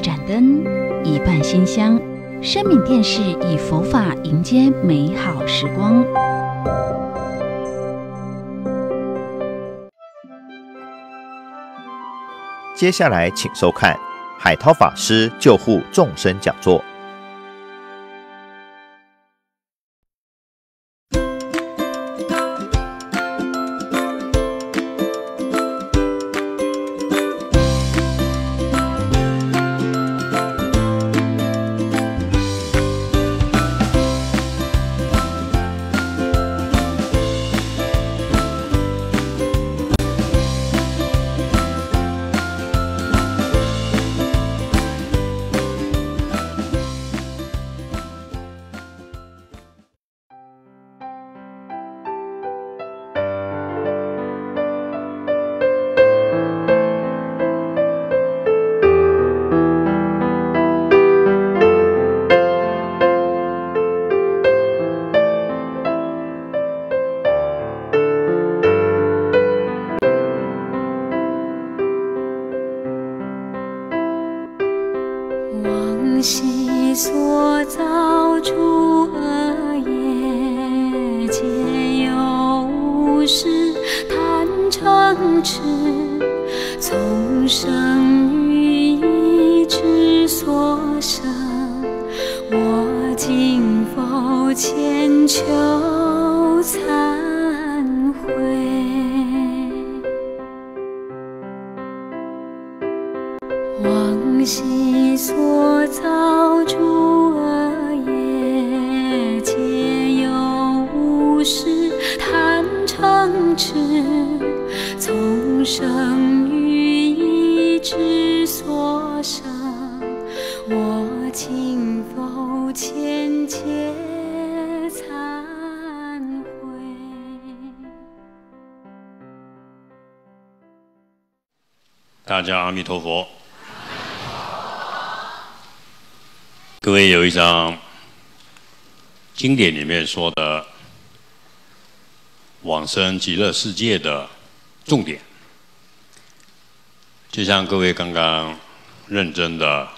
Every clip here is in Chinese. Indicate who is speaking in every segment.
Speaker 1: 一盏灯，一半馨香。生命电视以佛法迎接美好时光。
Speaker 2: 接下来，请收看海涛法师救护众生讲座。我造诸恶业，皆由无始贪嗔痴，从生于一之所生。我今否前切忏悔？
Speaker 3: 大迦阿弥陀佛。各位有一张经典里面说的往生极乐世界的重点，就像各位刚刚认真的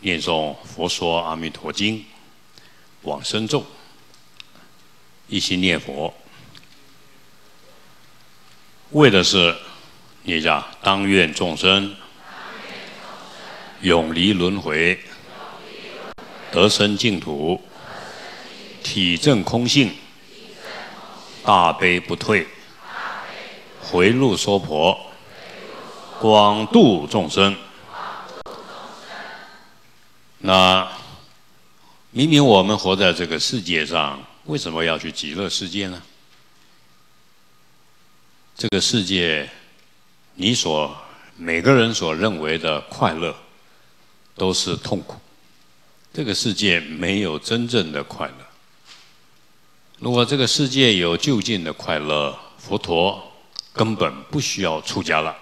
Speaker 3: 念诵佛说阿弥陀经往生咒，一心念佛，为的是。念下，当愿众生永离轮回，得生净土，体证空性，大悲不退，回路娑婆，广度众生。那明明我们活在这个世界上，为什么要去极乐世界呢？这个世界。你所每个人所认为的快乐，都是痛苦。这个世界没有真正的快乐。如果这个世界有就近的快乐，佛陀根本不需要出家了，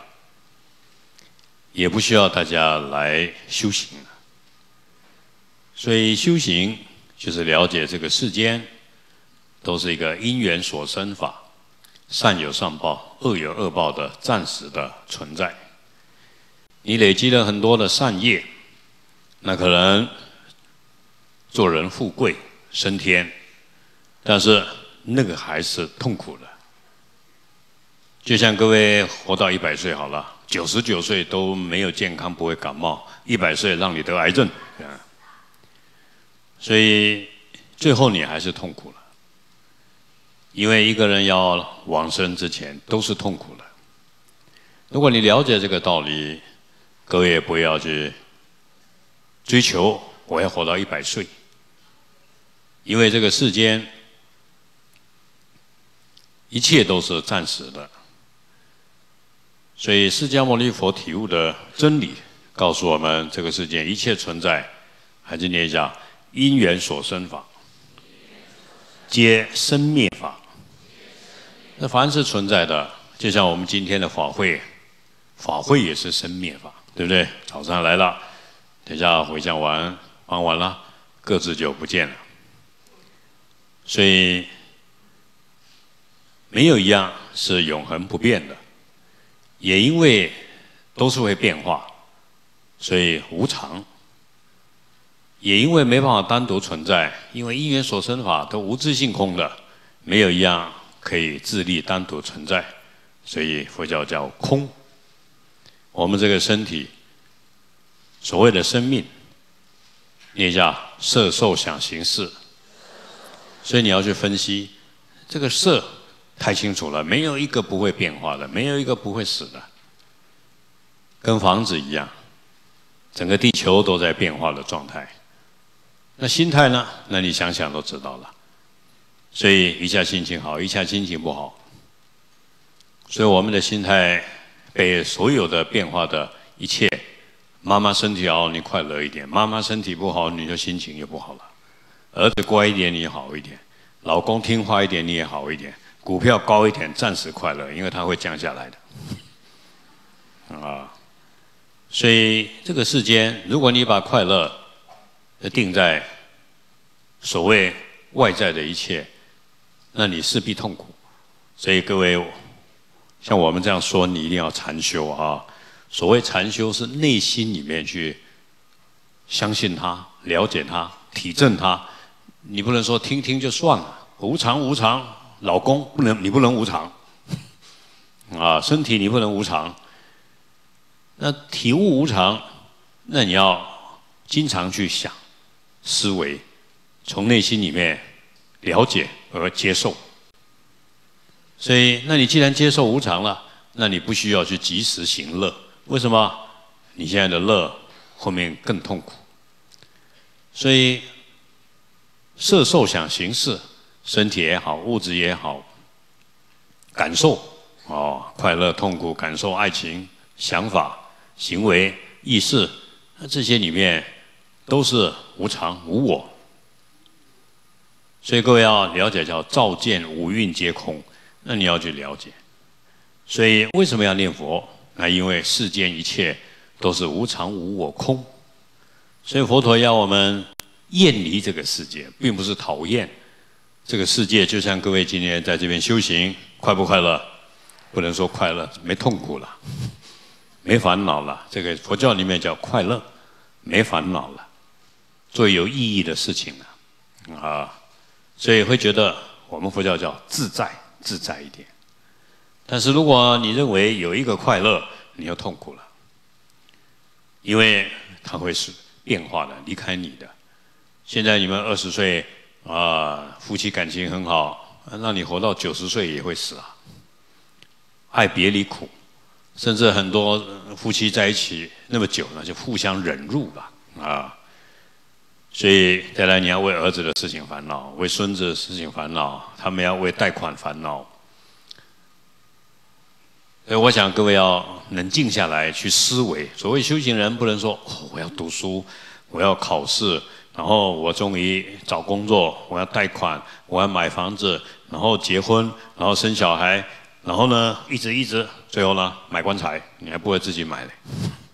Speaker 3: 也不需要大家来修行。所以修行就是了解这个世间都是一个因缘所生法。善有善报，恶有恶报的暂时的存在。你累积了很多的善业，那可能做人富贵升天，但是那个还是痛苦的。就像各位活到一百岁好了，九十九岁都没有健康，不会感冒，一百岁让你得癌症，所以最后你还是痛苦了。因为一个人要往生之前都是痛苦的。如果你了解这个道理，各位也不要去追求我要活到一百岁，因为这个世间一切都是暂时的。所以释迦牟尼佛体悟的真理告诉我们：这个世界一切存在，还是念一下因缘所生法，皆生灭法。那凡是存在的，就像我们今天的法会，法会也是生灭法，对不对？早上来了，等下回向完，忙完了，各自就不见了。所以，没有一样是永恒不变的，也因为都是会变化，所以无常。也因为没办法单独存在，因为因缘所生法都无自性空的，没有一样可以自立单独存在，所以佛教叫空。我们这个身体，所谓的生命，念一下色受想行识，所以你要去分析这个色太清楚了，没有一个不会变化的，没有一个不会死的，跟房子一样，整个地球都在变化的状态。那心态呢？那你想想都知道了。所以一下心情好，一下心情不好。所以我们的心态被所有的变化的一切，妈妈身体好，你快乐一点；妈妈身体不好，你就心情就不好了。儿子乖一点，你好一点；老公听话一点，你也好一点。股票高一点，暂时快乐，因为它会降下来的。啊，所以这个世间，如果你把快乐，定在所谓外在的一切，那你势必痛苦。所以各位，像我们这样说，你一定要禅修啊！所谓禅修，是内心里面去相信他、了解他、体证他。你不能说听听就算了，无常无常。老公不能，你不能无常 啊！身体你不能无常。那体悟无常，那你要经常去想。思维，从内心里面了解而接受。所以，那你既然接受无常了，那你不需要去及时行乐。为什么？你现在的乐后面更痛苦。所以，色受想行识，身体也好，物质也好，感受哦，快乐、痛苦、感受、爱情、想法、行为、意识，那这些里面。都是无常无我，所以各位要了解叫照见五蕴皆空，那你要去了解。所以为什么要念佛？那因为世间一切都是无常无我空，所以佛陀要我们厌离这个世界，并不是讨厌这个世界。就像各位今天在这边修行，快不快乐？不能说快乐，没痛苦了，没烦恼了。这个佛教里面叫快乐，没烦恼了。做有意义的事情了，啊，所以会觉得我们佛教叫自在自在一点。但是如果你认为有一个快乐，你就痛苦了，因为它会是变化的，离开你的。现在你们二十岁啊，夫妻感情很好，让你活到九十岁也会死啊。爱别离苦，甚至很多夫妻在一起那么久了，就互相忍辱吧啊。所以再来，你要为儿子的事情烦恼，为孙子的事情烦恼，他们要为贷款烦恼。所以我想各位要能静下来去思维。所谓修行人，不能说哦，我要读书，我要考试，然后我终于找工作，我要贷款，我要买房子，然后结婚，然后生小孩，然后呢，一直一直，最后呢，买棺材，你还不会自己买嘞。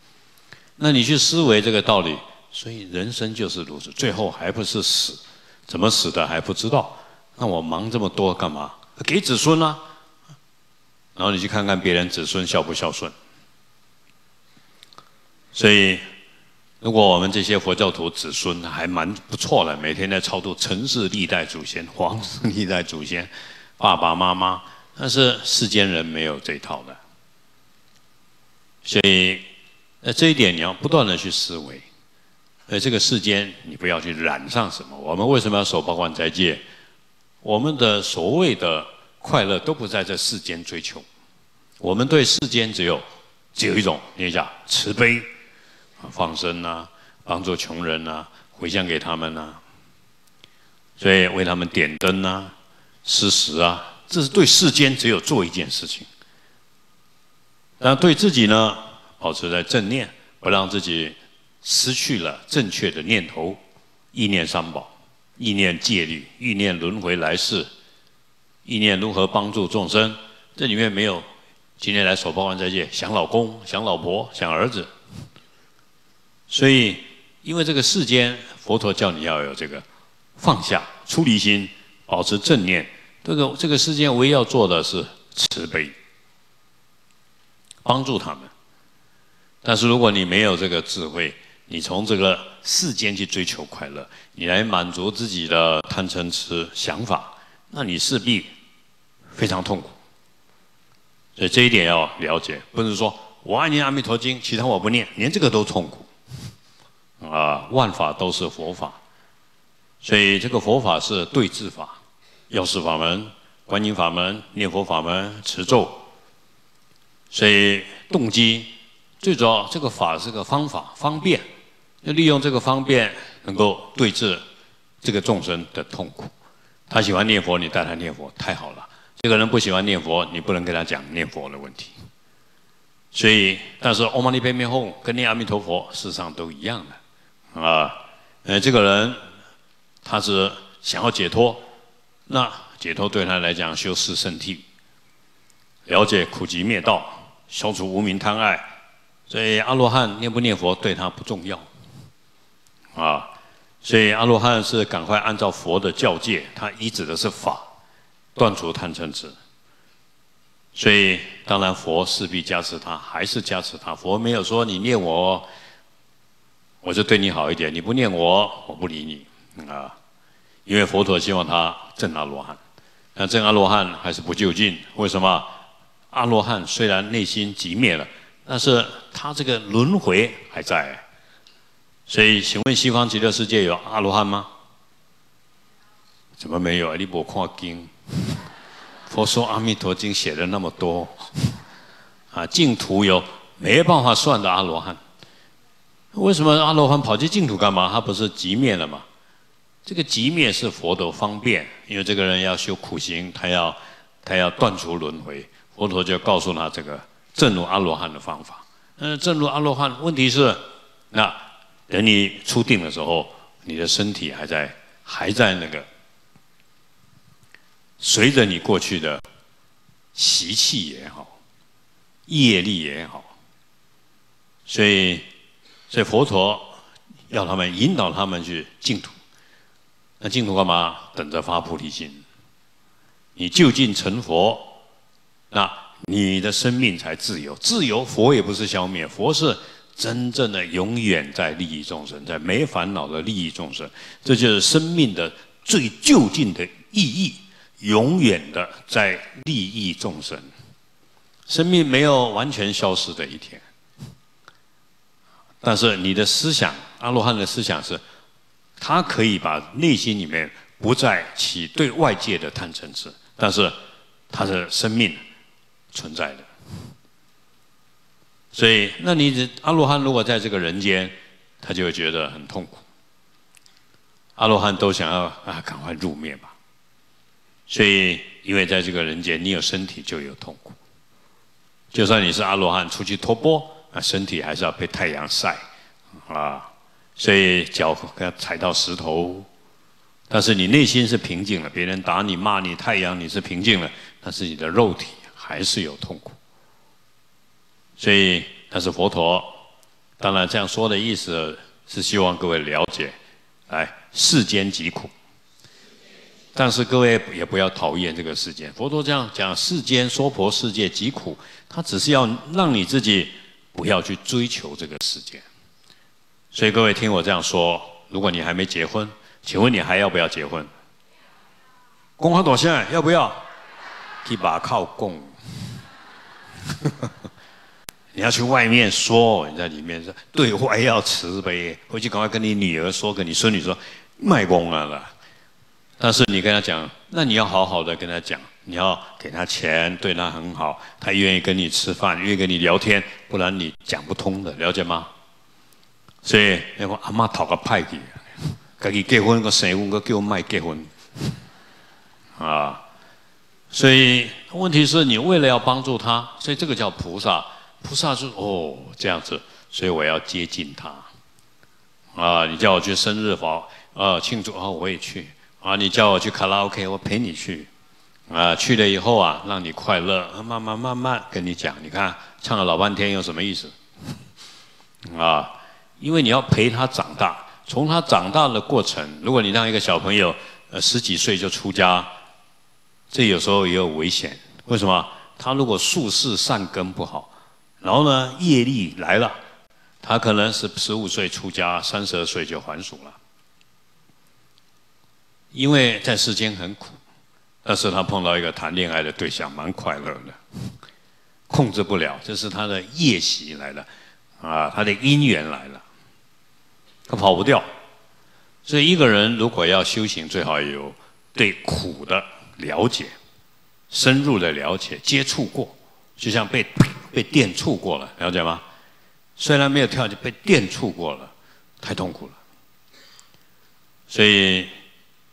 Speaker 3: 那你去思维这个道理。所以人生就是如此，最后还不是死？怎么死的还不知道？那我忙这么多干嘛？给子孙啊！然后你去看看别人子孙孝不孝顺。所以，如果我们这些佛教徒子孙还蛮不错的，每天在超度城市历代祖先、皇室历代祖先、爸爸妈妈，但是世间人没有这套的。所以，那这一点你要不断的去思维。呃这个世间，你不要去染上什么。我们为什么要守八关斋戒？我们的所谓的快乐都不在这世间追求。我们对世间只有只有一种，念一下慈悲，放生啊，帮助穷人啊，回向给他们啊，所以为他们点灯啊，施食啊，这是对世间只有做一件事情。那对自己呢，保持在正念，不让自己。失去了正确的念头，意念三宝，意念戒律，意念轮回来世，意念如何帮助众生。这里面没有今天来守八关斋戒，想老公，想老婆，想儿子。所以，因为这个世间，佛陀叫你要有这个放下、出离心，保持正念。这个这个世间唯一要做的是慈悲，帮助他们。但是如果你没有这个智慧，你从这个世间去追求快乐，你来满足自己的贪嗔痴想法，那你势必非常痛苦。所以这一点要了解，不是说我爱念阿弥陀经，其他我不念，连这个都痛苦。万法都是佛法，所以这个佛法是对治法，药师法门、观音法门、念佛法门、持咒。所以动机最主要，这个法是个方法，方便，要利用这个方便，能够对治这个众生的痛苦。他喜欢念佛，你带他念佛，太好了。这个人不喜欢念佛，你不能跟他讲念佛的问题。所以，但是嗡嘛呢叭咪吽跟念阿弥陀佛事实上都一样的啊。呃，这个人他是想要解脱，那解脱对他来讲修四圣谛，了解苦集灭道，消除无明贪爱。所以阿罗汉念不念佛对他不重要啊。所以阿罗汉是赶快按照佛的教戒，他依指的是法。断除贪嗔痴，所以当然佛势必加持他，还是加持他。佛没有说你念我，我就对你好一点；你不念我，我不理你啊。因为佛陀希望他证阿罗汉，但证阿罗汉还是不就近。为什么？阿罗汉虽然内心寂灭了，但是他这个轮回还在。所以，请问西方极乐世界有阿罗汉吗？怎么没有啊？你不看经？佛说《阿弥陀经》写了那么多，啊，净土有没办法算的阿罗汉。为什么阿罗汉跑去净土干嘛？他不是极灭了吗？这个极灭是佛陀方便，因为这个人要修苦行，他要他要断除轮回，佛陀就告诉他这个正如阿罗汉的方法。嗯，正如阿罗汉，问题是那等你出定的时候，你的身体还在还在那个。随着你过去的习气也好，业力也好，所以，所以佛陀要他们引导他们去净土。那净土干嘛？等着发菩提心。你就近成佛，那你的生命才自由。自由，佛也不是消灭，佛是真正的永远在利益众生，在没烦恼的利益众生。这就是生命的最就近的意义。永远的在利益众生，生命没有完全消失的一天。但是你的思想，阿罗汉的思想是，他可以把内心里面不再起对外界的贪嗔痴，但是他的生命存在的。所以，那你阿罗汉如果在这个人间，他就会觉得很痛苦。阿罗汉都想要啊，赶快入灭吧。所以，因为在这个人间，你有身体就有痛苦。就算你是阿罗汉出去托钵，啊，身体还是要被太阳晒，啊，所以脚要踩到石头。但是你内心是平静了，别人打你骂你，太阳你是平静了，但是你的肉体还是有痛苦。所以，但是佛陀当然这样说的意思是希望各位了解，哎，世间疾苦。但是各位也不要讨厌这个世间。佛陀这样讲，世间娑婆世界疾苦，他只是要让你自己不要去追求这个世界。所以各位听我这样说，如果你还没结婚，请问你还要不要结婚？公好多现在要不要？一把靠供。你要去外面说，你在里面说对外要慈悲，回去赶快跟你女儿说，跟你孙女说，卖公了啦。但是你跟他讲，那你要好好的跟他讲，你要给他钱，对他很好，他愿意跟你吃饭，愿意跟你聊天，不然你讲不通的，了解吗？所以那个阿妈讨个派给，自己结婚个生婚个叫卖结婚，啊，所以问题是你为了要帮助他，所以这个叫菩萨，菩萨是哦这样子，所以我要接近他，啊，你叫我去生日法啊庆祝啊，我也去。啊，你叫我去卡拉 OK，我陪你去。啊，去了以后啊，让你快乐，慢慢慢慢跟你讲。你看，唱了老半天有什么意思？啊，因为你要陪他长大，从他长大的过程，如果你让一个小朋友呃十几岁就出家，这有时候也有危险。为什么？他如果宿世善根不好，然后呢业力来了，他可能是十五岁出家，三十二岁就还俗了，因为在世间很苦，但是他碰到一个谈恋爱的对象，蛮快乐的，控制不了，这是他的业习来了，啊，他的因缘来了，他跑不掉。所以一个人如果要修行，最好有对苦的了解，深入的了解，接触过，就像被被电触过了，了解吗？虽然没有跳，就被电触过了，太痛苦了。所以，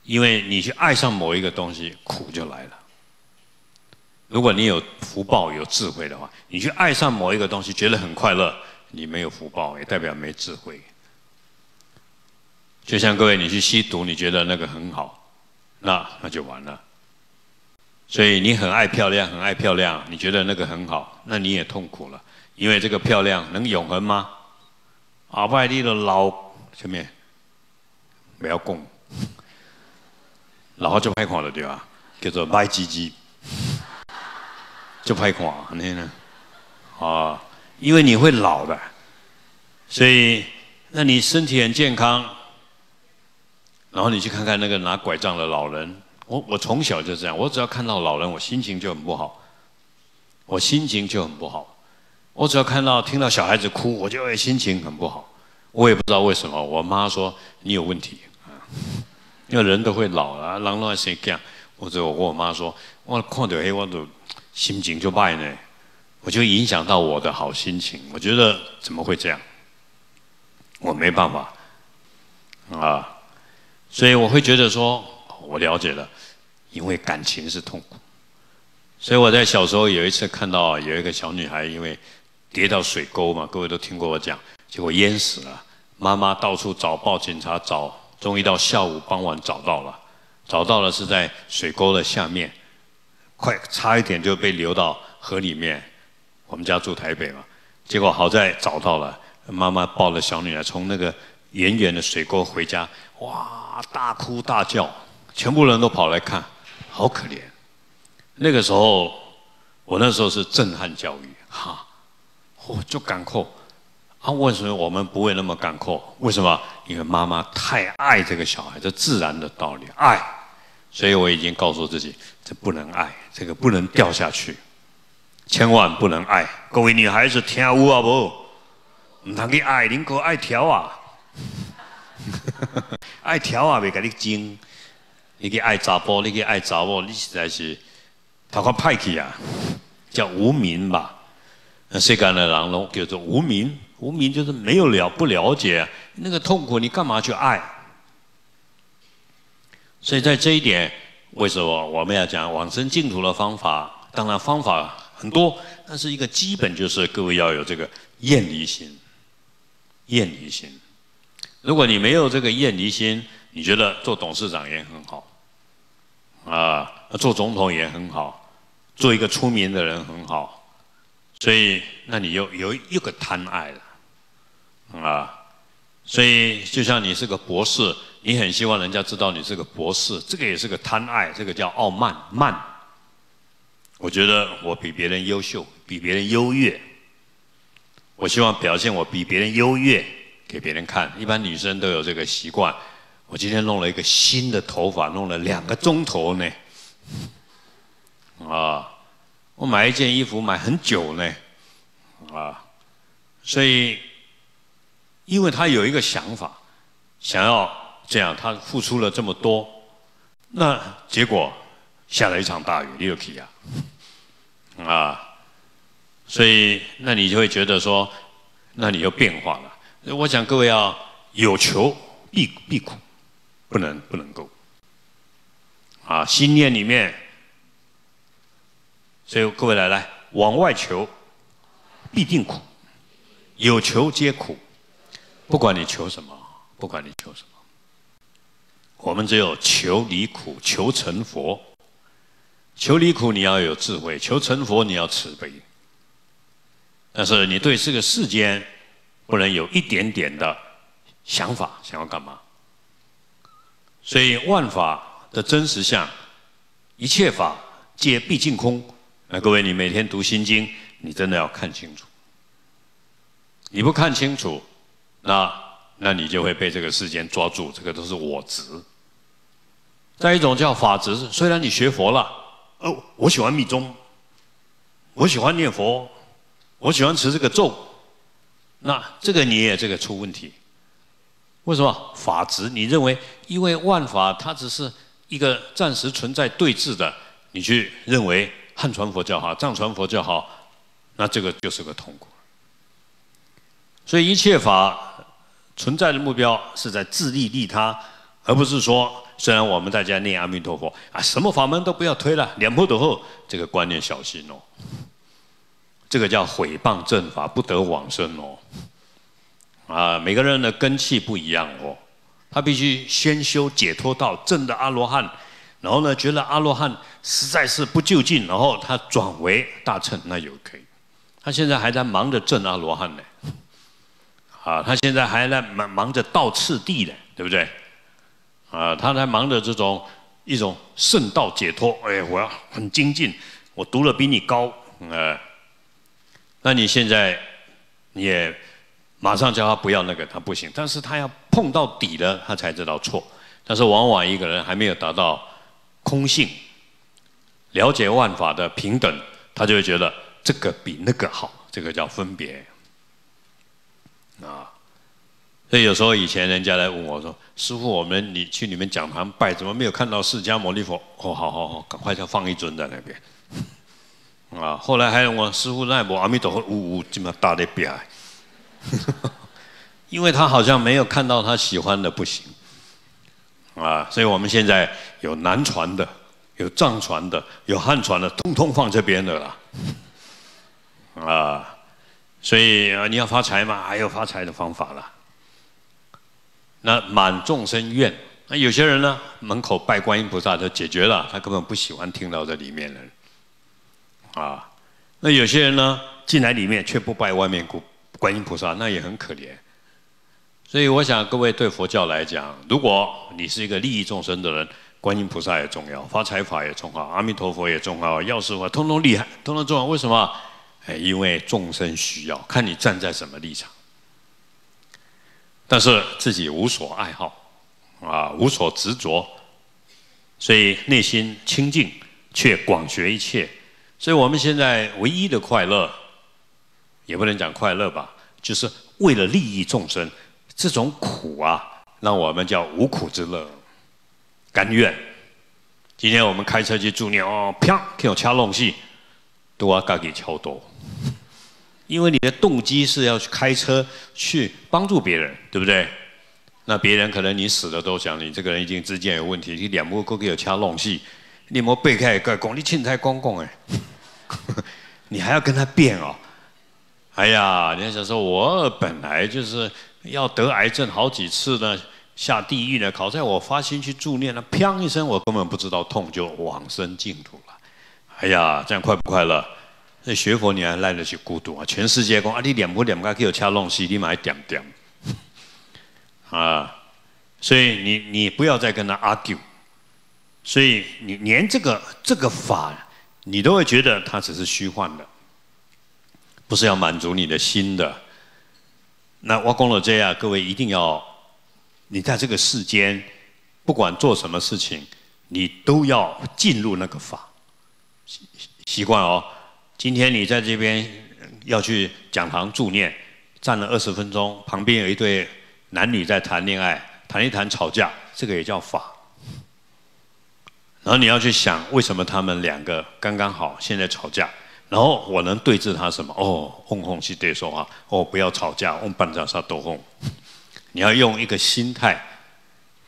Speaker 3: 因为你去爱上某一个东西，苦就来了。如果你有福报、有智慧的话，你去爱上某一个东西，觉得很快乐，你没有福报，也代表没智慧。就像各位，你去吸毒，你觉得那个很好，那那就完了。所以你很爱漂亮，很爱漂亮，你觉得那个很好，那你也痛苦了，因为这个漂亮能永恒吗？阿拜利的老前面不要供，老就拍垮了对吧？叫做白唧唧，就拍垮那呢？啊，因为你会老的，所以那你身体很健康。然后你去看看那个拿拐杖的老人，我我从小就这样，我只要看到老人，我心情就很不好，我心情就很不好。我只要看到听到小孩子哭，我就会心情很不好。我也不知道为什么，我妈说你有问题啊，因为人都会老了，人老谁干？或者我跟我妈说，我看到黑我都心情就败呢，我就影响到我的好心情。我觉得怎么会这样？我没办法啊。所以我会觉得说，我了解了，因为感情是痛苦。所以我在小时候有一次看到有一个小女孩，因为跌到水沟嘛，各位都听过我讲，结果淹死了。妈妈到处找，报警察找，终于到下午傍晚找到了，找到了是在水沟的下面，快差一点就被流到河里面。我们家住台北嘛，结果好在找到了，妈妈抱着小女儿从那个远远的水沟回家，哇！大哭大叫，全部人都跑来看，好可怜。那个时候，我那时候是震撼教育，哈，我就感扣。啊，为什么我们不会那么感扣？为什么？因为妈妈太爱这个小孩，这自然的道理，爱。所以我已经告诉自己，这不能爱，这个不能掉下去，千万不能爱。各位女孩子听有啊不？唔通去爱，宁可爱条啊。爱跳啊，未甲你争。你去爱查甫，你去爱查某，你实在是头壳歹去啊！叫无名吧。那世间的人拢叫做无名，无名就是没有了，不了解那个痛苦，你干嘛去爱？所以在这一点，为什么我们要讲往生净土的方法？当然方法很多，但是一个基本就是各位要有这个厌离心，厌离心。如果你没有这个厌离心，你觉得做董事长也很好，啊，做总统也很好，做一个出名的人很好，所以那你又有一个贪爱了，啊，所以就像你是个博士，你很希望人家知道你是个博士，这个也是个贪爱，这个叫傲慢慢。我觉得我比别人优秀，比别人优越，我希望表现我比别人优越。给别人看，一般女生都有这个习惯。我今天弄了一个新的头发，弄了两个钟头呢。啊，我买一件衣服买很久呢。啊，所以，因为他有一个想法，想要这样，他付出了这么多，那结果下了一场大雨，你有气啊？啊，所以那你就会觉得说，那你又变化了。我想各位要有求必必苦，不能不能够啊！心念里面，所以各位来来往外求，必定苦，有求皆苦，不管你求什么，不管你求什么，我们只有求离苦，求成佛。求离苦你要有智慧，求成佛你要慈悲。但是你对这个世间。不能有一点点的想法，想要干嘛？所以万法的真实相，一切法皆毕竟空。那各位，你每天读心经，你真的要看清楚。你不看清楚，那那你就会被这个世间抓住，这个都是我执。再一种叫法执，虽然你学佛了，哦，我喜欢密宗，我喜欢念佛，我喜欢持这个咒，那这个你也这个出问题。为什么法执？你认为因为万法它只是一个暂时存在对峙的，你去认为汉传佛教好，藏传佛教好，那这个就是个痛苦。所以一切法存在的目标是在自利利他，而不是说。虽然我们大家念阿弥陀佛啊，什么法门都不要推了，两破得后，这个观念小心哦。这个叫毁谤正法，不得往生哦。啊，每个人的根气不一样哦，他必须先修解脱道，证的阿罗汉，然后呢，觉得阿罗汉实在是不就近，然后他转为大乘，那也可以。他现在还在忙着证阿罗汉呢，啊，他现在还在忙忙着道次第呢，对不对？啊，他在忙着这种一种圣道解脱，哎，我要很精进，我读了比你高，呃，那你现在你也马上叫他不要那个，他不行，但是他要碰到底了，他才知道错。但是往往一个人还没有达到空性，了解万法的平等，他就会觉得这个比那个好，这个叫分别，啊。所以有时候以前人家来问我说：“师傅，我们你去你们讲堂拜，怎么没有看到释迦牟尼佛？”哦，好好好，赶快就放一尊在那边。啊，后来还有我师傅那部阿弥陀佛，呜呜这么大的表，因为他好像没有看到他喜欢的不行。啊，所以我们现在有南传的，有藏传的，有汉传的，通通放这边的了。啊，所以啊，你要发财嘛，还有发财的方法了。那满众生愿，那有些人呢，门口拜观音菩萨就解决了，他根本不喜欢听到这里面的，啊，那有些人呢，进来里面却不拜外面观观音菩萨，那也很可怜。所以我想各位对佛教来讲，如果你是一个利益众生的人，观音菩萨也重要，发财法也重要，阿弥陀佛也重要，药师佛通通厉害，通通重要。为什么？哎，因为众生需要，看你站在什么立场。但是自己无所爱好，啊，无所执着，所以内心清净，却广学一切。所以我们现在唯一的快乐，也不能讲快乐吧，就是为了利益众生，这种苦啊，让我们叫无苦之乐，甘愿。今天我们开车去助念哦，啪，给我掐弄戏，都要自己敲多。因为你的动机是要去开车去帮助别人，对不对？那别人可能你死了都想你这个人已经之间有问题，你两目哥哥有掐弄戏，你莫背开个公你钦差公公哎，你还要跟他辩哦？哎呀，人家想说我本来就是要得癌症好几次呢，下地狱呢，好在我发心去助念了，砰一声，我根本不知道痛就往生净土了。哎呀，这样快不快乐？那学佛你还赖得起孤独啊？全世界讲啊，你点不念个可以掐弄西，你买点点 啊！所以你你不要再跟他 argue，所以你连这个这个法，你都会觉得它只是虚幻的，不是要满足你的心的。那我讲了这样，各位一定要，你在这个世间，不管做什么事情，你都要进入那个法习惯哦。今天你在这边要去讲堂助念，站了二十分钟，旁边有一对男女在谈恋爱，谈一谈吵架，这个也叫法。然后你要去想，为什么他们两个刚刚好现在吵架？然后我能对治他什么？哦，哄哄是对说话，哦，不要吵架，我们半张沙都哄。你要用一个心态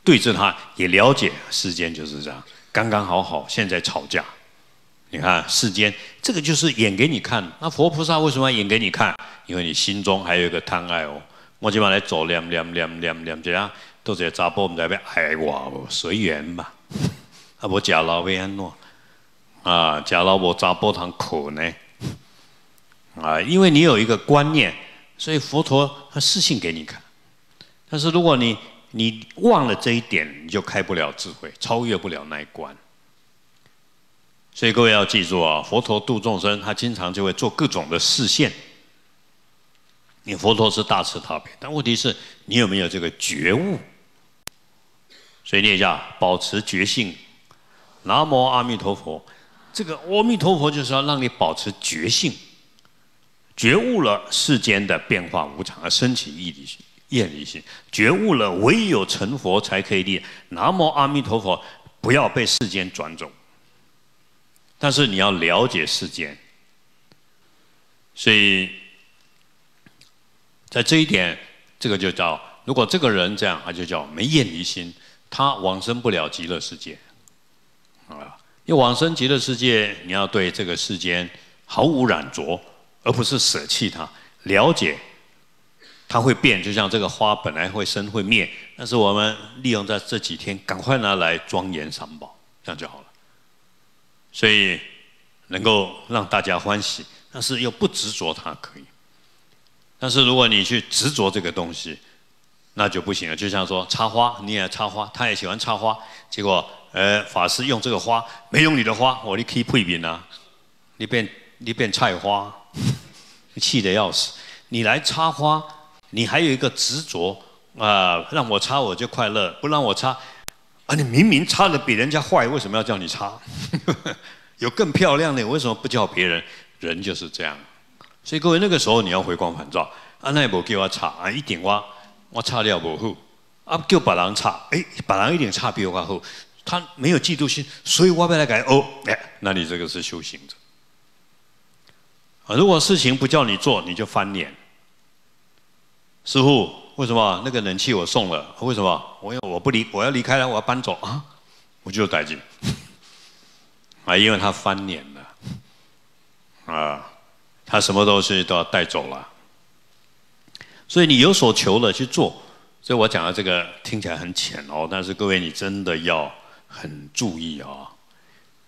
Speaker 3: 对治他，也了解世间就是这样，刚刚好好，现在吵架。你看世间，这个就是演给你看。那佛菩萨为什么要演给你看？因为你心中还有一个贪爱哦。我今晚来走两两两两两这样，都在查波，我们在边爱我随缘嘛。啊，我假老为安诺啊，假老我查波堂口呢啊，因为你有一个观念，所以佛陀他示性给你看。但是如果你你忘了这一点，你就开不了智慧，超越不了那一关。所以各位要记住啊，佛陀度众生，他经常就会做各种的示现。你佛陀是大慈大悲，但问题是你有没有这个觉悟？所以念一下，保持觉性。南无阿弥陀佛。这个阿弥陀佛就是要让你保持觉性，觉悟了世间的变化无常而升起义理心、厌离心，觉悟了唯有成佛才可以立。南无阿弥陀佛，不要被世间转走。但是你要了解世间，所以在这一点，这个就叫如果这个人这样，他就叫没厌离心，他往生不了极乐世界，啊。因为往生极乐世界，你要对这个世间毫无染着，而不是舍弃它。了解它会变，就像这个花本来会生会灭，但是我们利用在这几天，赶快拿来庄严三宝，这样就好了。所以能够让大家欢喜，但是又不执着它可以。但是如果你去执着这个东西，那就不行了。就像说插花，你也插花，他也喜欢插花，结果。呃，法师用这个花没用你的花，我你可以配饼啊！你变你变菜花，气得要死。你来插花，你还有一个执着啊，让我插我就快乐，不让我插啊！你明明插的比人家坏，为什么要叫你插？有更漂亮的，为什么不叫别人？人就是这样。所以各位那个时候你要回光返照，啊，那也不给我插啊，一点我我插了不好，啊，叫别人插，哎，别人一定插比我好。他没有嫉妒心，所以我不来改哦，哎，那你这个是修行者啊。如果事情不叫你做，你就翻脸。师傅，为什么那个冷气我送了？为什么我要我不离我要离开了，我要搬走啊？我就带进啊，因为他翻脸了啊，他什么东西都要带走了。所以你有所求了去做。所以我讲的这个听起来很浅哦，但是各位你真的要。很注意啊！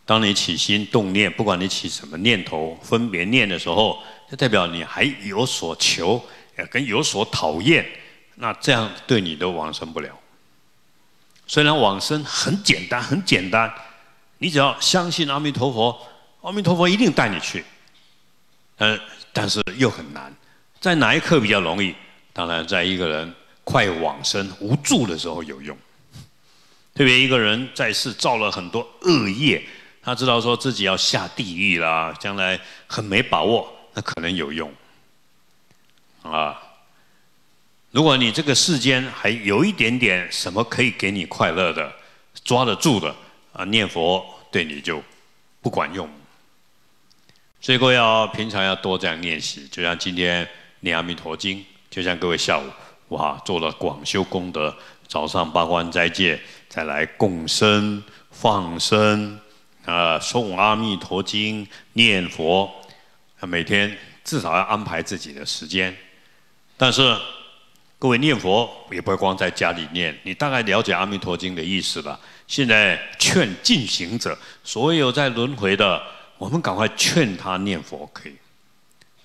Speaker 3: 当你起心动念，不管你起什么念头、分别念的时候，就代表你还有所求，跟有所讨厌，那这样对你都往生不了。虽然往生很简单，很简单，你只要相信阿弥陀佛，阿弥陀佛一定带你去。嗯，但是又很难。在哪一刻比较容易？当然，在一个人快往生无助的时候有用。特别一个人在世造了很多恶业，他知道说自己要下地狱啦，将来很没把握，那可能有用啊。如果你这个世间还有一点点什么可以给你快乐的，抓得住的啊，念佛对你就不管用。所以各位要平常要多这样练习，就像今天念阿弥陀经，就像各位下午哇做了广修功德，早上八关斋戒。再来共生、放生啊，诵阿弥陀经、念佛，每天至少要安排自己的时间。但是各位念佛也不会光在家里念，你大概了解阿弥陀经的意思了。现在劝进行者，所有在轮回的，我们赶快劝他念佛，可以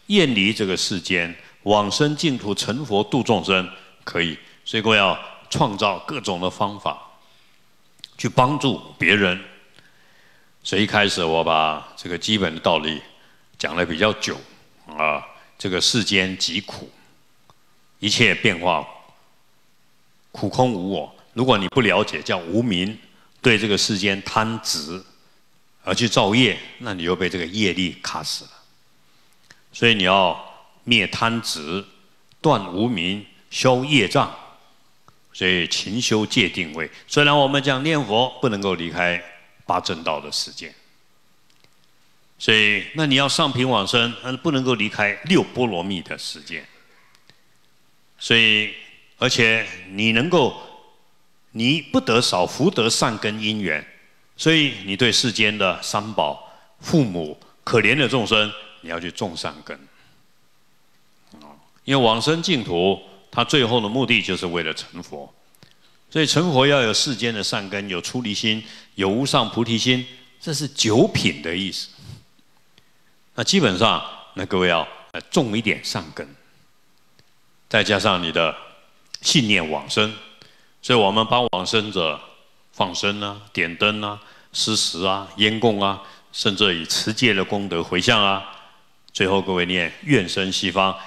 Speaker 3: 厌离这个世间，往生净土成佛度众生，可以。所以各位要创造各种的方法。去帮助别人，所以一开始我把这个基本的道理讲的比较久啊。这个世间疾苦，一切变化苦空无我。如果你不了解，叫无名，对这个世间贪执而去造业，那你又被这个业力卡死了。所以你要灭贪执，断无名，消业障。所以勤修戒定慧，虽然我们讲念佛不能够离开八正道的时间，所以那你要上品往生，那不能够离开六波罗蜜的时间。所以而且你能够，你不得少福德善根因缘，所以你对世间的三宝、父母、可怜的众生，你要去种善根。因为往生净土。他最后的目的就是为了成佛，所以成佛要有世间的善根，有出离心，有无上菩提心，这是九品的意思。那基本上，那各位要种一点善根，再加上你的信念往生，所以我们帮往生者放生啊、点灯啊、施食啊、烟供啊，甚至以持戒的功德回向啊，最后各位念愿生西方，